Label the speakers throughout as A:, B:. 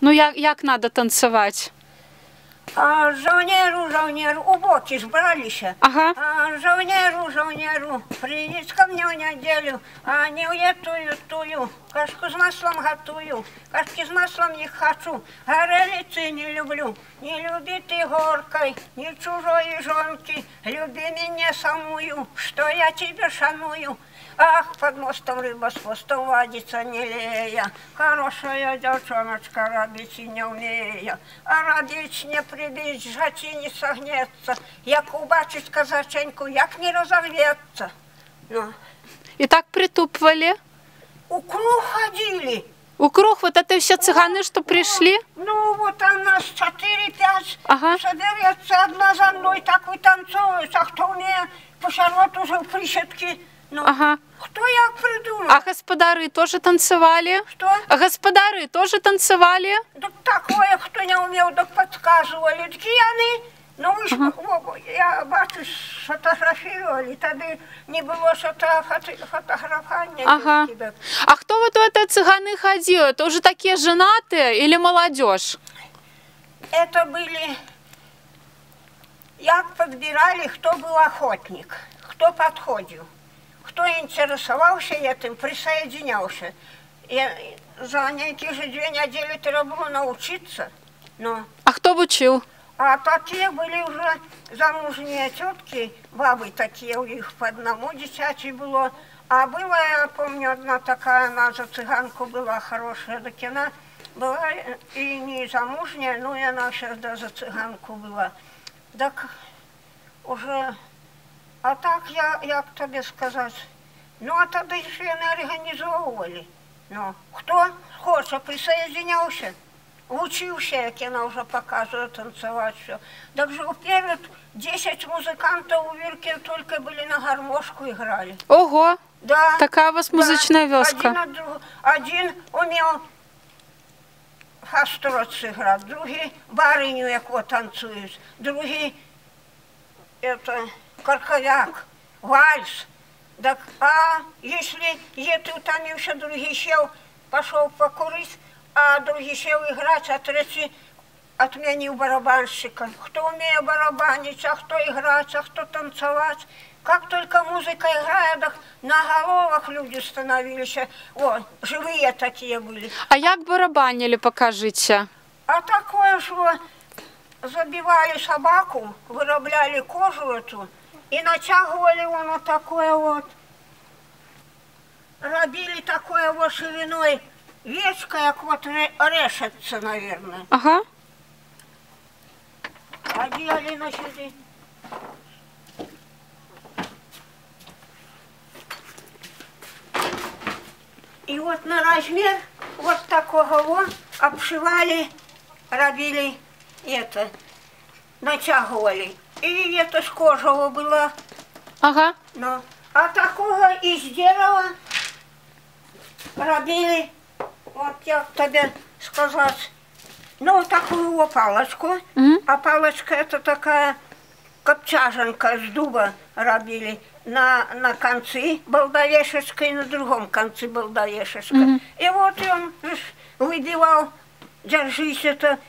A: Ну як, як треба танцювати?
B: А жаўнеру, жаўнеру, у бокі збраліся.
A: Ага.
B: А жаўнеру, жаўнеру, прыедзь ко мне ў нядзелю, а не ў тую тую, кашку з маслом гатую, кашкі з маслом не хачу, гарэліцы не люблю, не любі ты горкай, ні чужой жонкі, любі мяне самую, што я тебе шаную. Ах, под мостом рыба с хвостом водится не лея, Хорошая девчоночка робить и не умея, А робить не прибить, жать не согнется, Як убачить казаченьку, як не разорвется. Ну,
A: І так притупували.
B: у круг ходили,
A: У круг вот это все цыганы, что пришли?
B: Ну, вот у нас 4-5
A: Ага.
B: соберется одна за мной, так вытанцовывают, а кто мне пошарот уже в прищепке. Ну,
A: Ага.
B: кто як придумал?
A: А господары тоже танцевали?
B: Что?
A: А господары тоже танцевали?
B: Так такое, хто не вмів, так підказували. Такі вони, ну ви ж, о, я бачу, сфотографували, тоді не було фото, фото, фотографування.
A: Ага.
B: тільки, так.
A: А кто вот в это цыганы ходил? Это уже такие женатые или молодежь?
B: Это были, як підбирали, хто був охотник, хто підходив, хто інтересувався этим, присоединявся. І за некие же две недели треба було навчитися. Ну,
A: А кто учил?
B: А такие были уже замужние тетки, бабы такие, у них по одному дитячей было. А была, я помню, одна такая, она за цыганку была хорошая, так она была и не замужняя, но и она сейчас да, за цыганку была. Так уже, а так я, як тобі сказати, ну а тоді ж вони організовували. Ну, хто хоче, присоединявся. Учился, як она уже показывает танцевать все. Так же вперед 10 музыкантов у Вирки только были на гармошку играли.
A: Ого,
B: Да.
A: такая у вас
B: да.
A: музычная вёска.
B: Один, от друг- один умел фастрот сыграть, другий барыню, як вот танцуют, другий это карковяк, вальс. Так, а если еты утомился, другий сел, пошел покурить, а другий сел играть, а третий отменил барабанщика. Кто умеет барабанить, а кто играть, а кто танцевать. Как только музыка играет, так на головах люди становились. О, живые такие были.
A: А як барабанили, покажите.
B: А такое, что забивали собаку, вырабляли кожу эту и натягивали оно такое вот. Робили такое вот шириной вечка, как вот ре- решетца, наверное.
A: Ага.
B: Одели на сюда. И вот на размер вот такого вот обшивали, робили это, натягивали. И это с кожего было,
A: Ага.
B: но а такого из дерева робили, вот я тебе сказать, ну такую вот палочку,
A: Мгм.
B: а палочка это такая копчаженка с дуба робили. На, на конце балдаешечка и на другом конце балдаешечка. И вот и он ж выбивал, держись, это,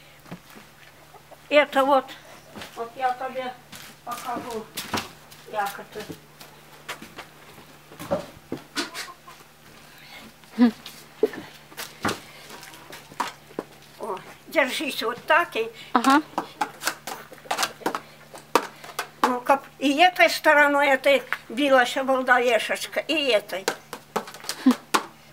B: это вот, вот я тебе покажу, як это. О, держись вот так и
A: Ага.
B: Ну, как и этой стороной этой билась балдаешечка, и этой.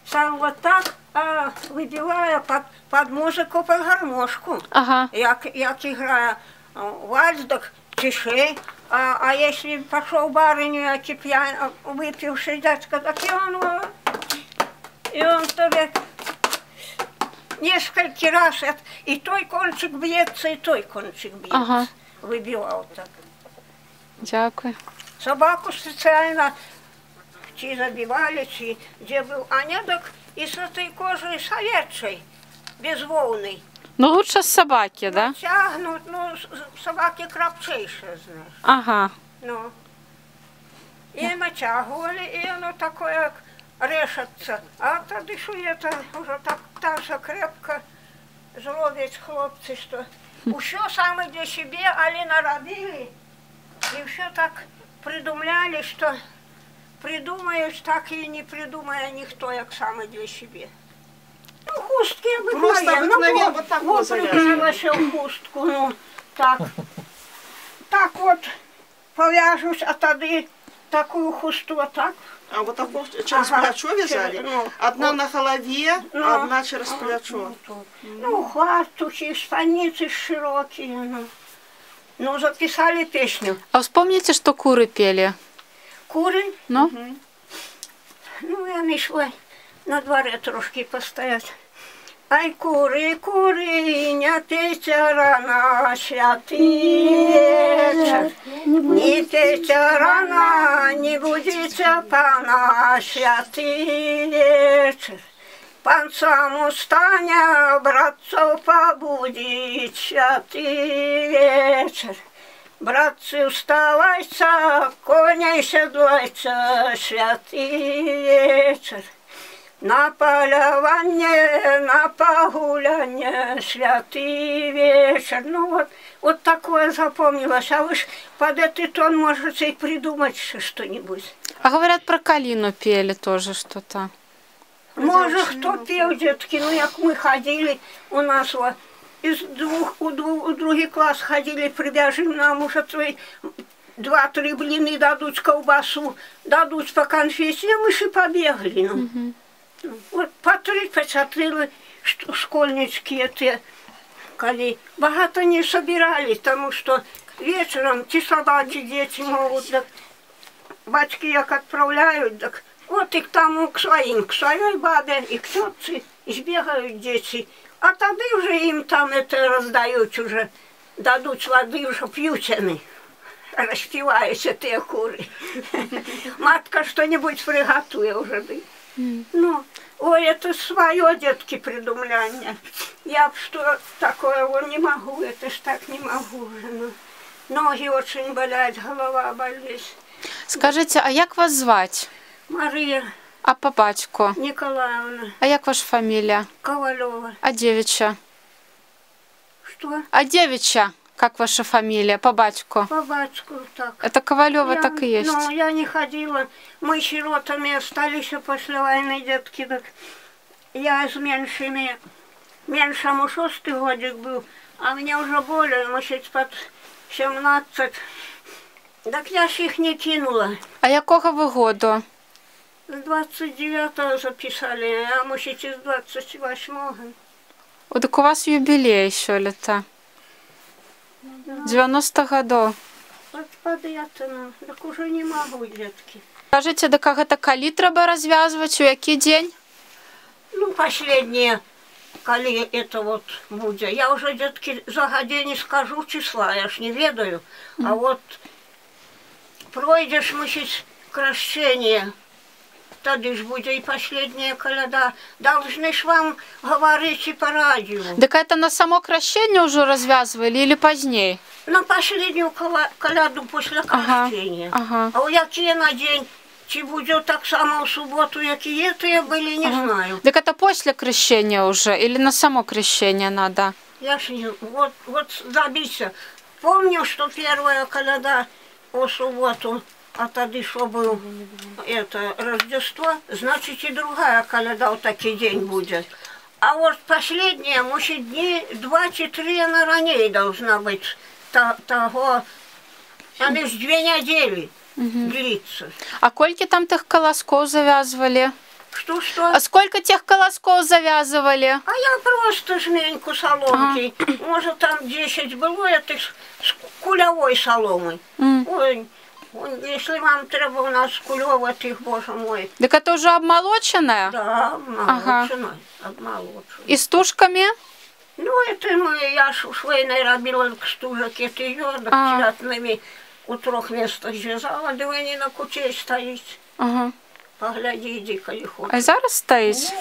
B: Сам вот так, а выбивая под, под музыку, под гармошку.
A: Ага.
B: Як, як играя а, вальс, так тише. А, а если пошел барыню, як и пьян, выпивший дядька, так и он, а, и он тебе несколько раз, это- и той кончик бьется, и той кончик бьется.
A: Ага.
B: Выбивал так.
A: Дякую.
B: Собаку специально чи забивали, чи где был. А не так и с этой кожей советской, без волны.
A: Ну лучше с собаки, да?
B: Тягнут, ну, собаки крапчейшие, знаешь.
A: Ага.
B: Ну. И натягивали, и оно такое как решется. А тогда что это уже так, так же крепко зловлять хлопці, що усе саме для себе, але наробили. І все так придумляли, що придумаєш, так і не придумає ніхто, як саме для себе. Ну, хустки
C: Просто
B: обыкновенно.
C: обыкновенно
B: Ну,
C: вот так
B: вот
C: вот завязано.
B: прибилася в хустку, ну, так. Так от пов'яжусь, а тоді таку хусту отак.
C: А вот такую через
B: Ага,
C: плечо вязали?
B: через- ну,
C: одна
B: вот.
C: на голове,
B: Ну,
C: а одна через плечо.
B: Ну, хвастухи, спальницы широкие. Ну. ну, записали песню.
A: А вспомните, что куры пели?
B: Кури,
A: Ну?
B: ну, я не йшла на дворі трошки постоять. Ай, кури, кури, не пейте рано, святый вечер. Не пейте рано, не будите пана, святый вечер. Пан сам устане, братцов побудит, святый вечер. Братцы, вставайте, коней седлайте, святый вечер. На полювання, на погуляння, святий вечір. Ну вот, вот такое запомнилось. А вы ж под этот тон можете и придумать ще что-нибудь.
A: А говорят, про калину пели тоже что-то.
B: Може, хто пів, дітки, ну як ми ходили, у нас о, із двох, у, дву- у другий клас ходили, прибіжимо нам уже твої два-три бліни дадуть ковбасу, дадуть по конфеті, а ми ж і побігли. Ну. Ну, От по три початрили ш- школьнички ті, коли багато не собирали, тому що вечором ті собаки діти можуть, так батьки як відправляють, так от і к тому к своїм, к своїй бабі і к тітці, і збігають діти. А тоді вже їм там це роздають, уже, дадуть води, вже п'ють вони. Розпіваються ті кури. Матка що-нибудь приготує вже. Ну, ой, это свое, детки, придумляние. Я что такое вот не могу, это ж так не могу уже. Ну. Ноги очень болят, голова болит.
A: Скажите, а як вас звать?
B: Мария
A: А по батьку?
B: Николаевна
A: А як ваша фамилия?
B: Ковалева.
A: А девичья?
B: Что?
A: А девичья? Как ваша фамилия по батьку?
B: По батьку так.
A: Это Ковалева
B: Я-
A: так и есть.
B: Ну, я не ходила. Мы сиротами остались после войны, детки. Так я с меньшими, меньшему шостый годик был, а мне уже более, может, под 17. Так я ж их не кинула.
A: А якого ви году?
B: С 29-го записали, а и с 28-го.
A: О, так у вас юбилей еще лето. 90 годов.
B: Вот под это, ну, так уже не могу, детки.
A: Скажите, да как это калі треба развязывать, у який день?
B: Ну, последнее, коли это вот будет. Я уже, детки, загодя не скажу числа, я ж не ведаю. А вот пройдешь, мусить, крещение, тогда ж будет и последняя коляда. Должны ж вам говорить и по радио.
A: Так это на само крещение уже развязывали или позднее?
B: На последнюю коляду после
A: Ага,
B: крещения.
A: ага.
B: А у який на день, чи буде так само в суботу, як і є, то я были не знаю.
A: Так это после крещения уже или на само крещение надо?
B: Я ж не, вот, вот забейся. Помню, что первая коляда о субботу, а тогда что был это Рождество, значит и другая коляда в такой день будет. А вот последняя, может, дни два чи три она ранее должна быть того. Она ж две недели длится.
A: А кольки там тих колосков завязывали?
B: Что-что?
A: А сколько тех колосков завязывали?
B: А я просто жменьку соломки. Может, там 10 было этих с кулевой соломы.
A: М.
B: Ой, ой, если вам треба у нас кулевать их, боже мой.
A: Так это уже обмолоченное?
B: Да, обмолочено, обмолочено.
A: И с тушками?
B: Ну, это мы, я ж у швейной робила к стужок, это ее, да,
A: А.
B: цвятными у трех местах зв'язала, де вони на кучі стоїть.
A: Ага.
B: Погляди, іди, коли хочеш.
A: А зараз стоїть?